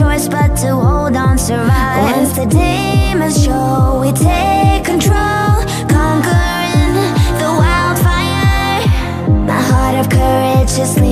choice but to hold on, survive. Once the demons show, we take control, conquering the wildfire. My heart of courage is.